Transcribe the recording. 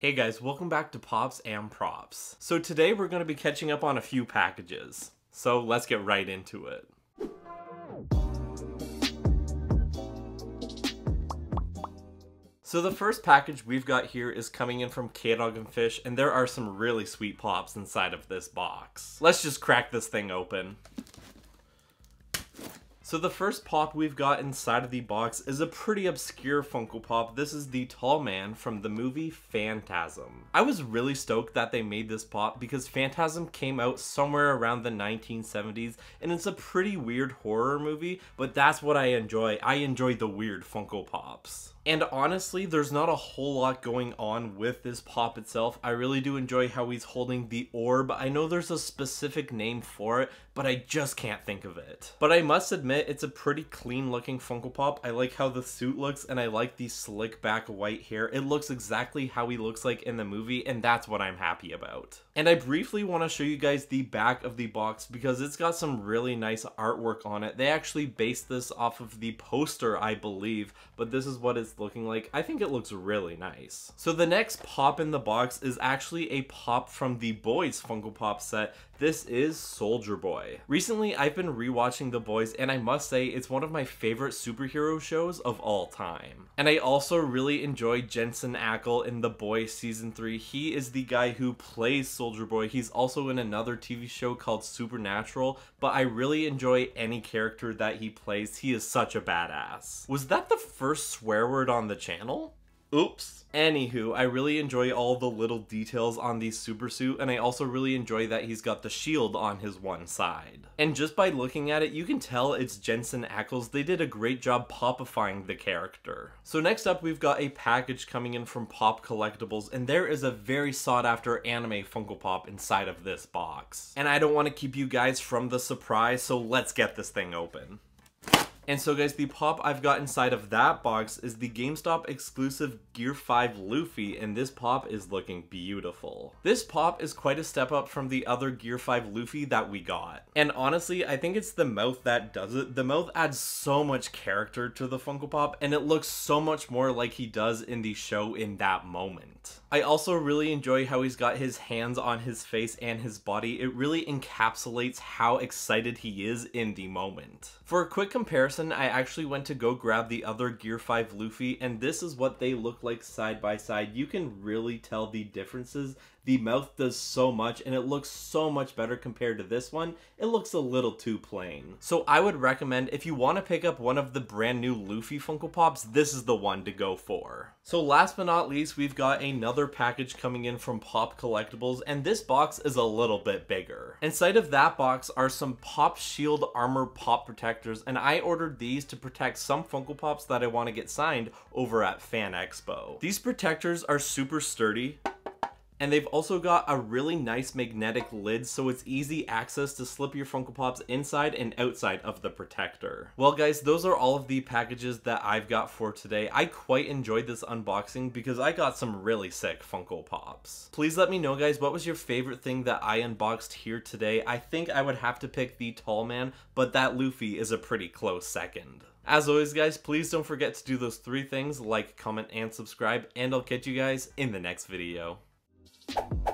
Hey guys, welcome back to Pops and Props. So today we're going to be catching up on a few packages. So let's get right into it. So the first package we've got here is coming in from K-Dog and Fish, and there are some really sweet pops inside of this box. Let's just crack this thing open. So the first pop we've got inside of the box is a pretty obscure Funko Pop. This is the Tall Man from the movie Phantasm. I was really stoked that they made this pop because Phantasm came out somewhere around the 1970s and it's a pretty weird horror movie, but that's what I enjoy. I enjoy the weird Funko Pops. And honestly, there's not a whole lot going on with this pop itself. I really do enjoy how he's holding the orb. I know there's a specific name for it, but I just can't think of it. But I must admit, it's a pretty clean looking Funko Pop. I like how the suit looks and I like the slick back white hair. It looks exactly how he looks like in the movie and that's what I'm happy about. And I briefly want to show you guys the back of the box because it's got some really nice artwork on it. They actually based this off of the poster, I believe, but this is what it's looking like. I think it looks really nice. So the next pop in the box is actually a pop from the Boys Funko Pop set. This is Soldier Boy. Recently, I've been rewatching The Boys, and I must say it's one of my favorite superhero shows of all time. And I also really enjoy Jensen Ackles in The Boys Season 3. He is the guy who plays Soldier Boy. He's also in another TV show called Supernatural, but I really enjoy any character that he plays. He is such a badass. Was that the first swear word on the channel? Oops. Anywho, I really enjoy all the little details on the super suit, and I also really enjoy that he's got the shield on his one side. And just by looking at it, you can tell it's Jensen Ackles. They did a great job popifying the character. So next up, we've got a package coming in from Pop Collectibles, and there is a very sought after anime Funko Pop inside of this box. And I don't want to keep you guys from the surprise, so let's get this thing open. And so guys, the pop I've got inside of that box is the GameStop exclusive Gear 5 Luffy, and this pop is looking beautiful. This pop is quite a step up from the other Gear 5 Luffy that we got. And honestly, I think it's the mouth that does it. The mouth adds so much character to the Funko Pop, and it looks so much more like he does in the show in that moment. I also really enjoy how he's got his hands on his face and his body. It really encapsulates how excited he is in the moment. For a quick comparison, comparison, I actually went to go grab the other Gear 5 Luffy, and this is what they look like side by side. You can really tell the differences. The mouth does so much, and it looks so much better compared to this one. It looks a little too plain. So I would recommend, if you want to pick up one of the brand new Luffy Funko Pops, this is the one to go for. So last but not least, we've got another package coming in from Pop Collectibles, and this box is a little bit bigger. Inside of that box are some Pop Shield Armor Pop Protectors, and I ordered ordered these to protect some Funko Pops that I want to get signed over at Fan Expo. These protectors are super sturdy and they've also got a really nice magnetic lid so it's easy access to slip your Funko Pops inside and outside of the protector. Well guys, those are all of the packages that I've got for today. I quite enjoyed this unboxing because I got some really sick Funko Pops. Please let me know guys, what was your favorite thing that I unboxed here today? I think I would have to pick the Tall Man, but that Luffy is a pretty close second. As always guys, please don't forget to do those three things, like, comment, and subscribe, and I'll catch you guys in the next video you